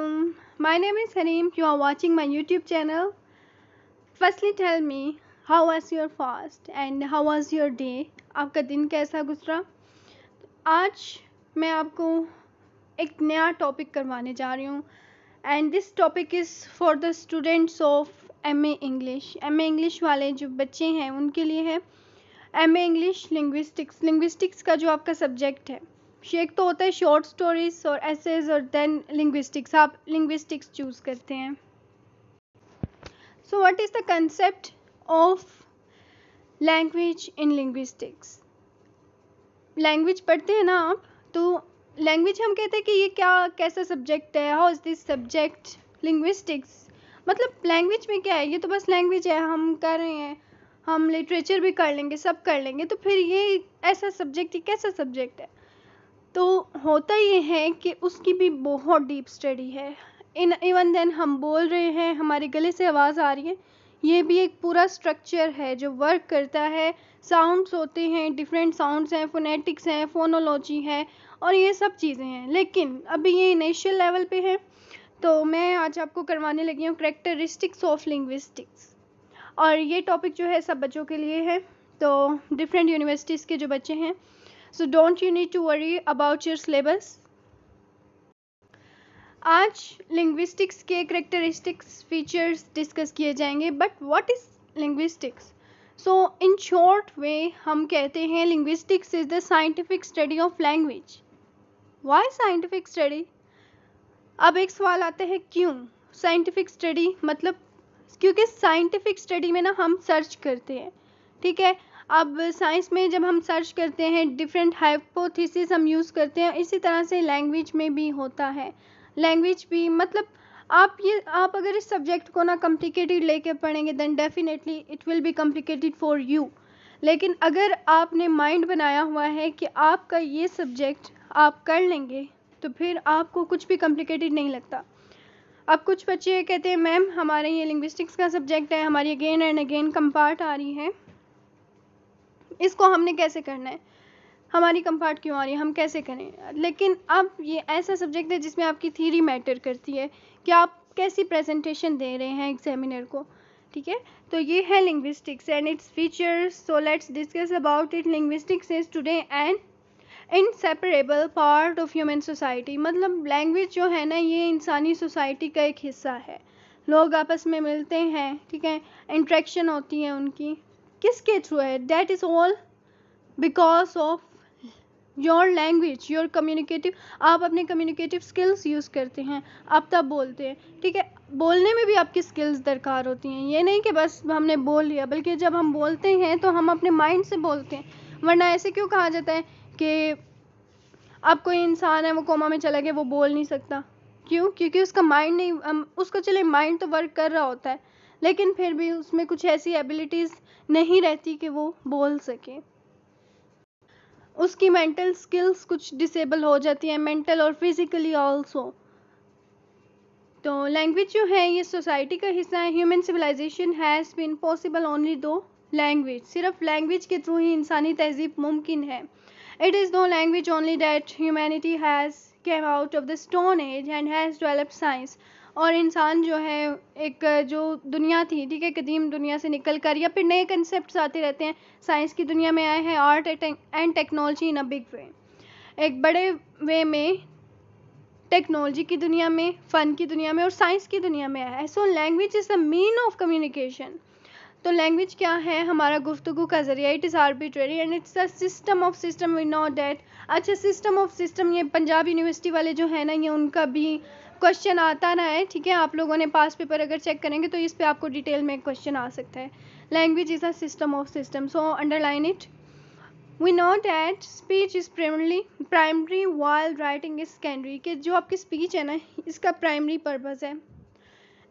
My name is Harim. You are watching my YouTube channel. Firstly, tell me how was your fast and how was your day? आपका दिन कैसा गुजरा आज मैं आपको एक नया टॉपिक करवाने जा रही हूँ and this topic is for the students of M A English M A English वाले जो बच्चे हैं उनके लिए है M A English linguistics linguistics का जो आपका सब्जेक्ट है एक तो होता है शॉर्ट स्टोरीज और एसेज और देन लिंग्विस्टिक्स आप लिंग्विस्टिक्स चूज़ करते हैं। So what is the concept of language in linguistics language पढ़ते हैं ना आप तो लैंग्वेज हम कहते हैं कि ये क्या, कैसा सब्जेक्ट है? How is this subject linguistics मतलब लैंग्वेज में क्या है? ये तो बस लैंग्वेज है, हम कर रहे हैं, हम लिटरेचर भी कर लेंगे, सब कर लेंगे तो फिर ये ऐसा सब्जेक्ट ये कैसा सब्जेक्ट है? तो होता ये है कि उसकी भी बहुत डीप स्टडी है। इन इवन देन हम बोल रहे हैं, हमारे गले से आवाज़ आ रही है। ये भी एक पूरा स्ट्रक्चर है जो वर्क करता है। साउंड्स होते हैं डिफरेंट साउंड्स हैं फोनेटिक्स हैं फोनोलॉजी है, और ये सब चीज़ें हैं। लेकिन अभी ये इनिशियल लेवल पे है तो मैं आज आपको करवाने लगी हूँ करेक्टरिस्टिक्स ऑफ़ लिंग्विस्टिक्स और ये टॉपिक जो है सब बच्चों के लिए है तो डिफरेंट यूनिवर्सिटीज़ के जो बच्चे हैं so don't you need to worry about your syllabus आज लिंग्विस्टिक्स के करेक्टरिस्टिक्स फीचर्स डिस्कस किए जाएँगे but what is linguistics so in short way हम कहते हैं linguistics is the scientific study of language why scientific study अब एक सवाल आता है, क्यों? साइंटिफिक स्टडी मतलब क्योंकि साइंटिफिक स्टडी में ना हम सर्च करते हैं, ठीक है? अब साइंस में जब हम सर्च करते हैं डिफरेंट हाइपोथीसिस हम यूज़ करते हैं, इसी तरह से लैंग्वेज में भी होता है। लैंग्वेज भी मतलब आप ये, आप अगर इस सब्जेक्ट को ना कॉम्प्लिकेटेड लेके पढ़ेंगे then definitely it will be complicated for you लेकिन अगर आपने माइंड बनाया हुआ है कि आपका ये सब्जेक्ट आप कर लेंगे तो फिर आपको कुछ भी कॉम्प्लिकेटेड नहीं लगता। अब कुछ बच्चे कहते हैं मैम हमारे ये लिंग्विस्टिक्स का सब्जेक्ट है, हमारी अगेन एंड अगेन कंपार्ट आ रही है। इसको हमने कैसे करना है? हमारी कंपार्ट क्यों आ रही है? हम कैसे करें? लेकिन अब ये ऐसा सब्जेक्ट है जिसमें आपकी थीरी मैटर करती है कि आप कैसी प्रेजेंटेशन दे रहे हैं एग्जामिनर को, ठीक है? तो ये है linguistics and its features so let's discuss about it linguistics is today and inseparable part of human society मतलब लैंग्वेज जो है ना, ये इंसानी सोसाइटी का एक हिस्सा है। लोग आपस में मिलते हैं, ठीक है? इंट्रैक्शन होती है उनकी। किसके थ्रू है? That is all because of your language your communicative आप अपने कम्युनिकेटिव स्किल्स यूज़ करते हैं, आप तब बोलते हैं, ठीक है? बोलने में भी आपकी स्किल्स दरकार होती हैं। ये नहीं कि बस हमने बोल लिया, बल्कि जब हम बोलते हैं तो हम अपने माइंड से बोलते हैं। वरना ऐसे क्यों कहा जाता है कि अब कोई इंसान है, वो कोमा में चला गया, वो बोल नहीं सकता। क्यों? क्योंकि उसका माइंड नहीं उसका चले माइंड तो वर्क कर रहा होता है। लेकिन फिर भी उसमें कुछ ऐसी एबिलिटीज़ नहीं रहती कि वो बोल सके। उसकी मेंटल स्किल्स कुछ डिसेबल हो जाती हैं मेंटल और फिजिकली ऑल्सो तो लैंग्वेज जो है, ये सोसाइटी का हिस्सा है human civilisation has been possible only through language सिर्फ़ लैंग्वेज के थ्रू ही इंसानी तहजीब मुमकिन है। It is through language only that humanity has came out of the stone age and has develop science और इंसान जो है, एक, जो दुनिया थी, ठीक है, कदीम दुनिया से निकल कर या फिर नए कंसेप्ट आते रहते हैं साइंस की दुनिया में आए हैं art and technology in a big way एक बड़े वे में टेक्नोलॉजी की दुनिया में फ़न की दुनिया में और साइंस की दुनिया में आया है. So language is the mean of communication तो लैंग्वेज क्या है? हमारा गुफ्तु का ज़रिया it is arbitrary and it's the system of system we know that अच्छा सिस्टम ऑफ़ सिस्टम ये पंजाब यूनिवर्सिटी वाले जो है ना, ये उनका भी क्वेश्चन आता रहा है, ठीक है? आप लोगों ने पास पेपर अगर चेक करेंगे तो इस पर आपको डिटेल में क्वेश्चन आ सकता है। Language is a system of system so underline it we know that speech is primary primary while writing is secondary कि जो आपकी स्पीच है ना, इसका प्राइमरी पर्पज़ है।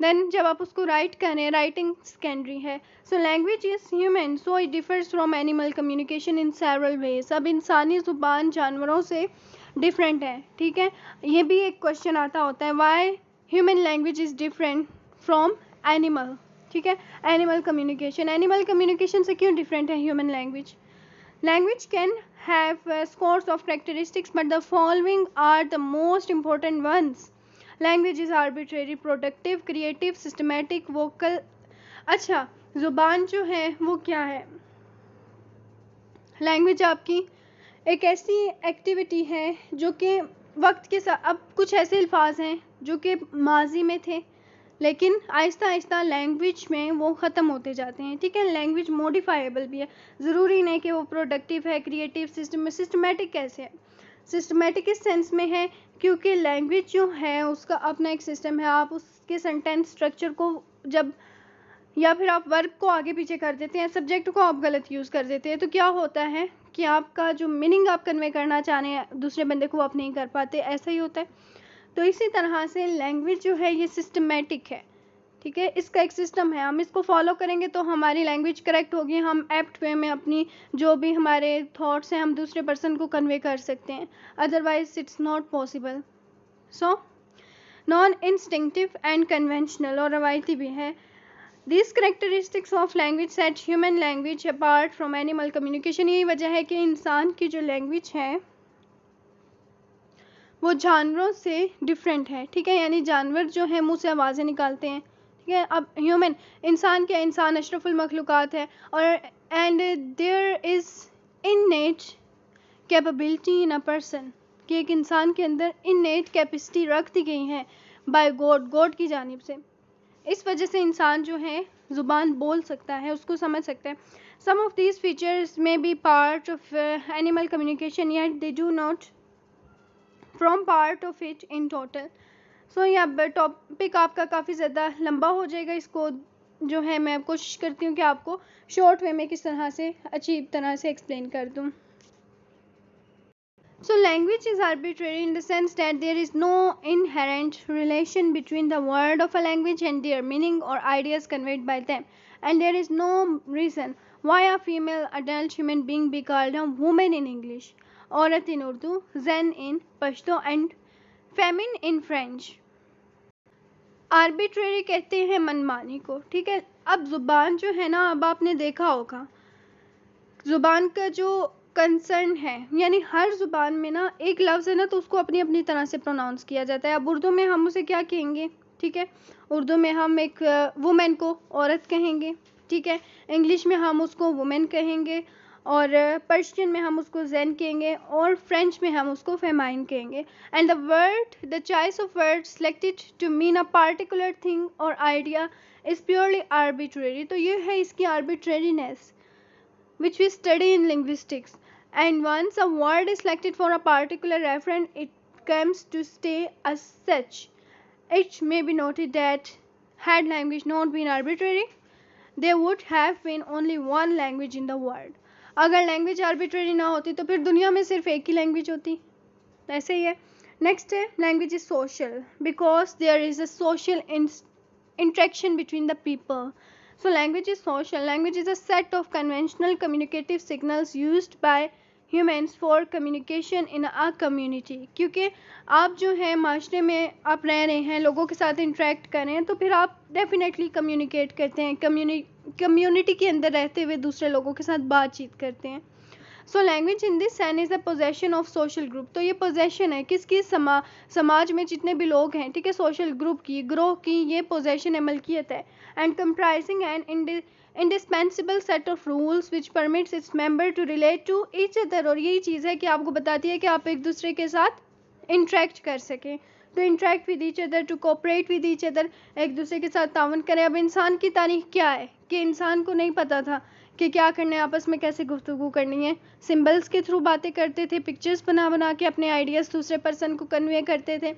देन जब आप उसको राइट करें राइटिंग सेकेंडरी है so language is human so it differs from animal communication in several ways अब इंसानी ज़ुबान जानवरों से डिफरेंट है, ठीक है? ये भी एक क्वेश्चन आता होता है why human language is different from animal ठीक है? एनिमल कम्युनिकेशन एनिमल कम्युनिकेशन से क्यों डिफरेंट है human language language can have scores of characteristics but the following are the most important ones language is arbitrary productive creative systematic vocal अच्छा ज़ुबान जो है, वो क्या है? लैंग्वेज आपकी एक ऐसी एक्टिविटी है जो कि वक्त के साथ अब कुछ ऐसे अल्फाज हैं जो कि माजी में थे, लेकिन आहिस्ता आहिस्ता लैंग्वेज में वो ख़त्म होते जाते हैं। ठीक है लैंग्वेज मॉडिफाइबल भी है। ज़रूरी नहीं कि वो प्रोडक्टिव है क्रिएटिव सिस्टम सिस्टमेटिक कैसे है। सिस्टमेटिक इस सेंस में है, क्योंकि लैंग्वेज जो है, उसका अपना एक सिस्टम है। आप उसके सेंटेंस स्ट्रक्चर को जब, या फिर आप वर्क को आगे पीछे कर देते हैं सब्जेक्ट को आप गलत यूज़ कर देते हैं तो क्या होता है कि आपका जो मीनिंग आप कन्वे करना चाह रहे हैं, दूसरे बंदे को आप नहीं कर पाते, ऐसा ही होता है। तो इसी तरह से लैंग्वेज जो है, ये सिस्टमेटिक है। ठीक है? इसका एक सिस्टम है। हम इसको फॉलो करेंगे तो हमारी लैंग्वेज करेक्ट होगी। हम एप्ट वे में अपनी जो भी हमारे थॉट्स हैं, हम दूसरे पर्सन को कन्वे कर सकते हैं। Otherwise it's not possible so non instinctive and conventional और रवायती भी है। This characteristics of language set human language apart from animal communication यही वजह है कि इंसान की जो लैंग्वेज है, वो जानवरों से डिफरेंट है। ठीक है? यानी जानवर जो है, मुँह से आवाज़ें निकालते हैं। है अब ह्यूमन इंसान के इंसान, अशरफुल मखलूक़ात है। और and there is innate capability in a person कि एक इंसान के अंदर इन नेट कैपेसिटी रख दी गई है बाय गॉड गॉड की जानब से। इस वजह से इंसान जो है, ज़ुबान बोल सकता है, उसको समझ सकता है। Some of these features may be part of animal communication yet they do not form part of it in total so so, यहाँ पर टॉपिक आपका काफ़ी ज़्यादा लंबा हो जाएगा। इसको जो है मैं कोशिश करती हूँ कि आपको शॉर्ट वे में किस तरह से अच्छी तरह से एक्सप्लेन कर दूँ। So language is arbitrary in the sense that that there is no inherent relation between the word of a language and their meaning or ideas conveyed by them and there is no reason why are female adult human being be called a woman in English aurat in Urdu Jain in Pashto and femme in French arbitrary कहते हैं मनमानी को, ठीक है? अब ज़ुबान जो है ना, अब आपने देखा होगा। ज़ुबान का जो कंसर्न है, यानी हर ज़ुबान में ना, एक लफ्ज़ है ना तो उसको अपनी अपनी तरह से प्रोनाउंस किया जाता है। अब उर्दू में हम उसे क्या कहेंगे, ठीक है? उर्दू में हम एक वुमेन को औरत कहेंगे, ठीक है? इंग्लिश में हम उसको वुमेन कहेंगे। और पर्शियन में हम उसको जैन कहेंगे और फ्रेंच में हम उसको फेमाइन कहेंगे. And the word the choice of word selected to mean a particular thing or idea is purely arbitrary तो ये है इसकी arbitrariness which we study in linguistics and once a word is selected for a particular referent it comes to stay as such it's may be noted that had language not been arbitrary they would have been only one language in the world अगर language arbitrary ना होती तो फिर दुनिया में सिर्फ़ एक ही language होती। ऐसे ही है। नेक्स्ट है language is social because there is a social interaction between the people so language is social language is a set of conventional communicative signals use by humans for communication in a community क्योंकि आप जो है माशरे में, आप रह रहे हैं, लोगों के साथ इंट्रैक्ट कर रहे हैं तो फिर आप डेफिनेटली कम्युनिकेट करते हैं कम्युनि कम्युनिटी के अंदर रहते हुए दूसरे लोगों के साथ बातचीत करते हैं। So language in this sense is the possession of social group तो ये पोजेशन है, किसकी, समा, समाज में जितने भी लोग हैं, ठीक है सोशल ग्रुप की, ग्रोह की, ये पोजेशन है, मलकियत है। And comprising and indispensable set of rules which permits its member to relate to each other. और यही चीज़ है कि आपको बताती है कि आप एक दूसरे के साथ इंट्रैक्ट कर सकें। To interact with each other to cooperate with each other एक दूसरे के साथ तावन करें। अब इंसान की तारीख क्या है? कि इंसान को नहीं पता था। कि क्या करना है, आपस में कैसे गुफ्तु करनी है? सिम्बल्स के थ्रू बातें करते थे पिक्चर्स बना बना के अपने आइडियाज़ दूसरे पर्सन को कन्वे करते थे।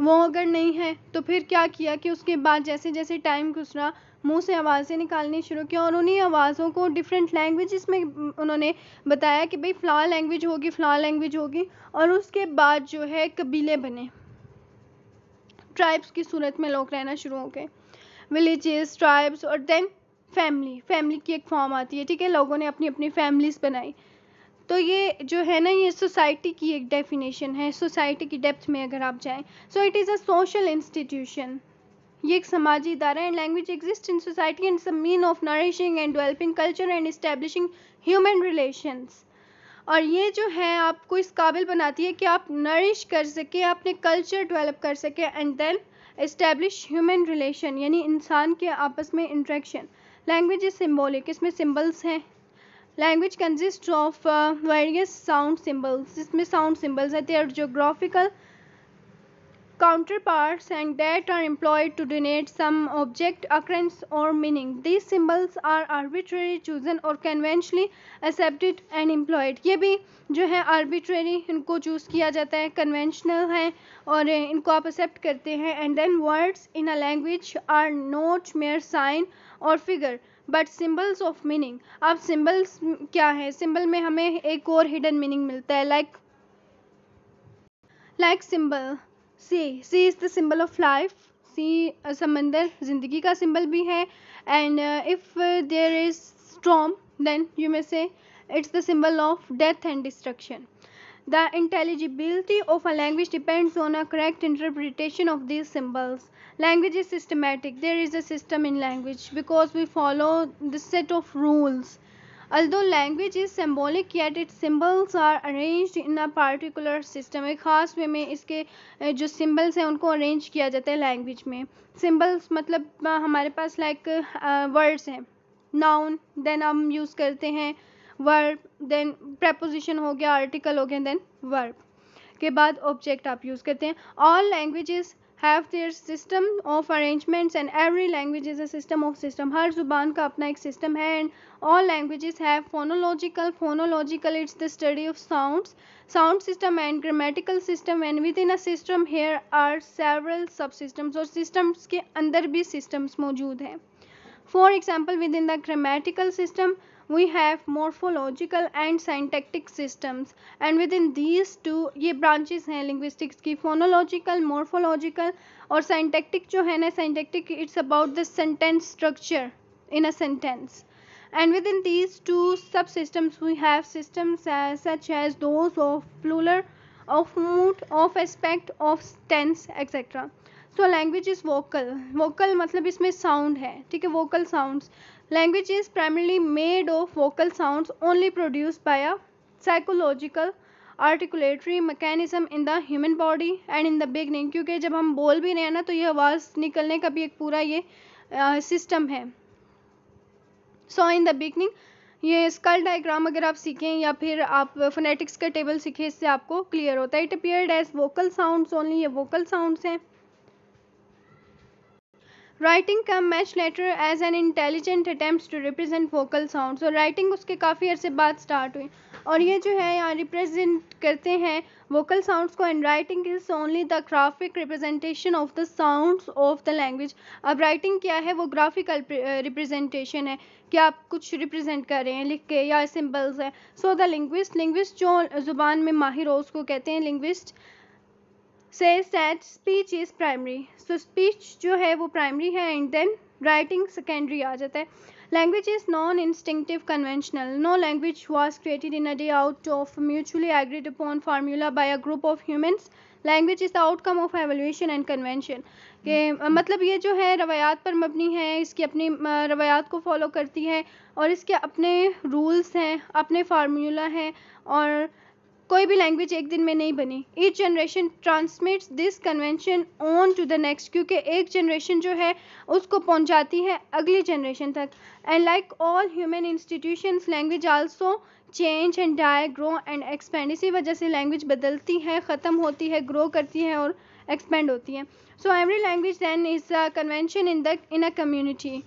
वो अगर नहीं है तो फिर क्या किया कि उसके बाद जैसे जैसे टाइम गुजरा, मुँह से आवाज़ें निकालनी शुरू की और उन्हीं आवाज़ों को डिफरेंट लैंग्वेजेस में उन्होंने बताया कि भाई फ़लाँ लैंग्वेज होगी फ़लाँ लैंग्वेज होगी और उसके बाद जो है कबीले बने। ट्राइब्स की सूरत में लोग रहना शुरू हो गए। विलेजेस ट्राइब्स और देन फैमिली फैमिली की एक फॉर्म आती है, ठीक है? लोगों ने अपनी अपनी फैमिलीज़ बनाई। तो ये जो है ना, ये सोसाइटी की एक डेफिनेशन है, सोसाइटी की डेप्थ में अगर आप जाएँ। So it is a social institution ये एक समाजी इदारा and language exist in society and mean of nourishing and developing culture and establishing human relations और ये जो है, आपको इस काबिल बनाती है कि आप नरिश कर सके, अपने कल्चर डेवलप कर सके and then establish human relation यानी इंसान के आपस में इंट्रैक्शन लैंग्वेज इज़ सिम्बॉलिक इसमें सिम्बल्स हैं. Language consist of various sound symbols इसमें साउंड सिम्बल्स है. Or geographical counterparts and that are employed to denote some object occurrence or meaning these symbols are arbitrarily chosen or conventionally accepted and employed ये भी जो है arbitrary इनको choose किया जाता है conventional है और इनको आप accept करते हैं and then words in a language are not mere sign or figure but symbols of meaning अब सिम्बल्स क्या है सिम्बल में हमें एक और हिडन मीनिंग मिलता है like like symbol Sea sea is the symbol of life sea समंदर ज़िंदगी का सिंबल भी है and if there is storm then you may say it's the symbol of death and destruction The intelligibility of a language depends on a correct interpretation of these symbols. Language is systematic. There is a system in language because we follow the set of rules. Although language is symbolic yet its symbols are arranged in a particular system एक ख़ास way में इसके जो symbols हैं उनको arrange किया जाता है language में symbols मतलब हमारे पास like words हैं noun then हम use करते हैं verb then preposition हो गया article हो गया then verb के बाद object आप use करते हैं all languages have their system of arrangements and every language is a system of system हर ज़ुबान का अपना एक system है and all languages have phonological phonological it's the study of sounds sound system and grammatical system and within a system here are several subsystems और systems के अंदर भी systems मौजूद हैं for example within the grammatical system we have morphological and syntactic systems and within these two ये branches हैं linguistics की phonological morphological और साइंटेक्टिक जो है ना syntactic it's about the sentence structure in a sentence and within these two subsystems we have systems such as those of mood of aspect of tense et cetera so language is vocal vocal मतलब इसमें sound है, ठीक है? Vocal sounds Language is primarily made of vocal sounds only produced by a psychological, articulatory mechanism in the human body and in the beginning क्योंकि जब हम बोल भी रहे हैं ना तो ये आवाज़ निकलने का भी एक पूरा ये सिस्टम है। सो इन द बिगनिंग ये स्कल डायग्राम अगर आप सीखें या फिर आप फोनेटिक्स का टेबल सीखें, इससे आपको क्लियर होता है। It appeared as vocal sounds only ये वोकल साउंड्स हैं। Writing come much later as an intelligent attempt to represent vocal sound और राइटिंग उसके काफ़ी अरसे बाद स्टार्ट हुई। और ये जो है यहाँ रिप्रेजेंट करते हैं वोकल साउंड्स को and writing is only the graphic representation of the sounds of the language अब राइटिंग क्या है, वो ग्राफिकल रिप्रेजेंटेशन है कि आप कुछ रिप्रेजेंट कर रहे हैं लिख के या सिंबल्स है। सो द लिंग्विस्ट लिंग्विस्ट जो ज़ुबान में माहिर हो उसको कहते हैं linguist says that speech is primary so speech जो है वो primary है and then writing secondary आ जाता है language is non-instinctive conventional no language was created in a day out of mutually agreed upon formula by a group of humans language is the outcome of evaluation and convention के मतलब ये जो है रवायात पर मबनी है इसकी अपनी रवायात को फॉलो करती है और इसके अपने रूल्स हैं अपने फार्मूला हैं और कोई भी लैंग्वेज एक दिन में नहीं बनी। Each generation transmits this convention on to the next क्योंकि एक जनरेशन जो है, उसको पहुंचाती है अगली जनरेशन तक। And like all human institutions language also change and die grow and expand इसी वजह से लैंग्वेज बदलती है, ख़त्म होती है ग्रो करती है और एक्सपेंड होती है। So every language then is a convention in the in a community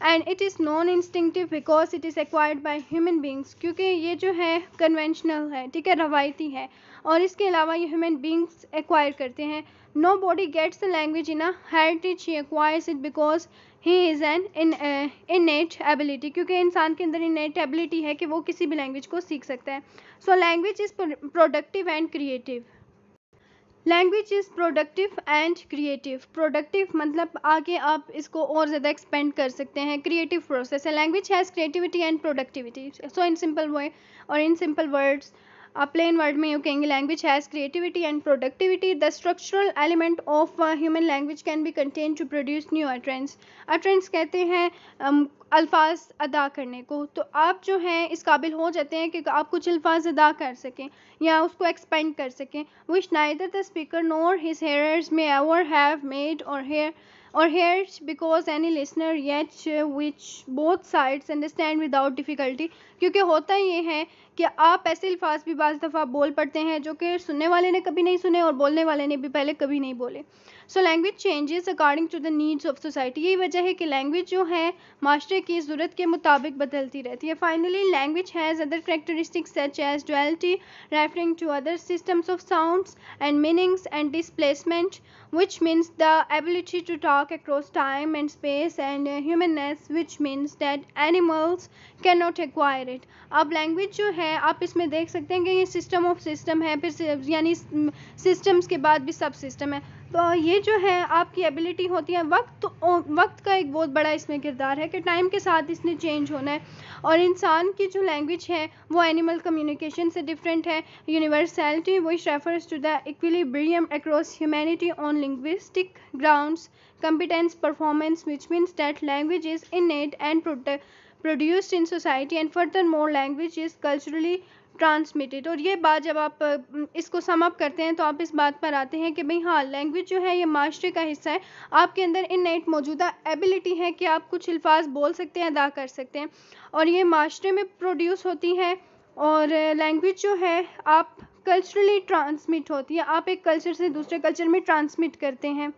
and it is non instinctive because it is acquired by human beings क्योंकि ये जो है कन्वेंशनल है, ठीक है, रवायती है। और इसके अलावा ये ह्यूमन बींग्स एक्वायर करते हैं। Nobody gets the language in heritage he acquires it because he is an in innate ability क्योंकि इंसान के अंदर इनेट एबिलिटी है कि वो किसी भी लैंग्वेज को सीख सकता है। So language is productive and creative language is productive and creative productive मतलब आगे आप इसको और ज़्यादा एक्सपेंड कर सकते हैं। क्रिएटिव प्रोसेस है। Language has creativity and productivity so in simple way or in simple words आप प्लेन वर्ड में यूँ कहेंगे language has creativity and productivity the structural element of human language can be contain to produce new utterances utterances कहते हैं um, अल्फाज अदा करने को। तो आप जो हैं इस काबिल हो जाते हैं कि आप कुछ अल्फाज अदा कर सकें या उसको एक्सपेंड कर सकें। Which neither the speaker nor his hearers may ever have made or hear or hears because any listener yet which both sides understand without difficulty. क्योंकि होता ये है कि आप ऐसे अल्फाज भी बाज़ दफ़ा बोल पड़ते हैं जो कि सुनने वाले ने कभी नहीं सुने और बोलने वाले ने भी पहले कभी नहीं बोले। So language changes according to the needs of society यही वजह है कि लैंग्वेज जो है माशरे की ज़रूरत के मुताबिक बदलती रहती है। Finally language has other characteristics such as duality referring to other systems of sounds and meanings and displacement which means the ability to talk across time and space and uh, humanness which means that animals cannot acquire it. अब language जो है आप इसमें देख सकते हैं कि ये सिस्टम ऑफ़ सिस्टम है, फिर यानी सिस्टम्स के बाद भी सब सिस्टम है। तो ये जो है, आपकी एबिलिटी होती है वक्त वक्त का एक बहुत बड़ा इसमें किरदार है कि टाइम के साथ इसने चेंज होना है। और इंसान की जो लैंग्वेज है, वो एनिमल कम्युनिकेशन से डिफरेंट है। Universality which refers to the equilibrium across humanity on linguistic grounds competence, performance, which means that language is innate and produced in society and furthermore, language is culturally transmitted और ये बात जब आप इसको sum up करते हैं तो आप इस बात पर आते हैं कि भाई हाँ लैंग्वेज जो है ये माशरे का हिस्सा है। आपके अंदर इन नेट मौजूदा एबिलिटी है कि आप कुछ अल्फाज बोल सकते हैं, अदा कर सकते हैं। और ये माशरे में प्रोड्यूस होती हैं और लैंग्वेज जो है, आप कल्चरली ट्रांसमिट होती है। आप एक कल्चर से दूसरे कल्चर में ट्रांसमिट करते हैं।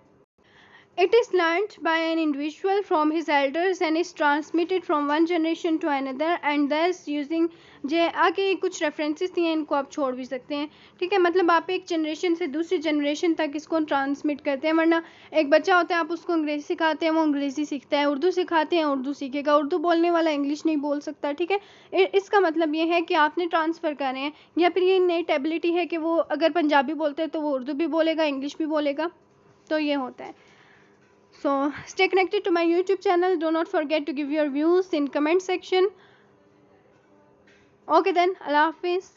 It is learnt by an individual from his elders and is transmitted from one generation to another and thus using जे आगे कुछ रेफरेंसेस दिए हैं, इनको आप छोड़ भी सकते हैं। ठीक है मतलब आप एक जनरेशन से दूसरी जनरेशन तक इसको ट्रांसमिट करते हैं, वरना एक बच्चा होता है, आप उसको अंग्रेज़ी सिखाते हैं, वो अंग्रेज़ी सीखता है, उर्दू सिखाते हैं, उर्दू सीखेगा। उर्दू बोलने वाला इंग्लिश नहीं बोल सकता, ठीक है? इसका मतलब ये है कि आपने ट्रांसफ़र कर रहे हैं, या फिर ये नेट एबिलिटी है कि वो अगर पंजाबी बोलते हैं तो वो उर्दू भी बोलेगा, इंग्लिश भी बोलेगा तो ये होता है। So stay connected to my youtube channel. Do not forget to give your views in comment section. Okay then. Allah hafiz